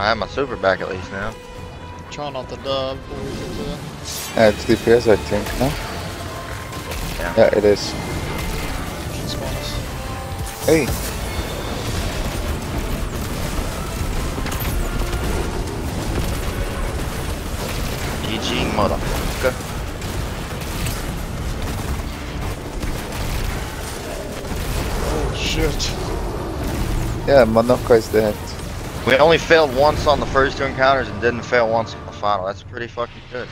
I have my super back at least now. Try not to die before we get. Uh, it's DPS, I think, no? Yeah. Yeah, it is. Should spawn us. Hey, GG, motherfucker. Oh shit. yeah, Monoka is dead. We only failed once on the first two encounters and didn't fail once on the final. That's pretty fucking good.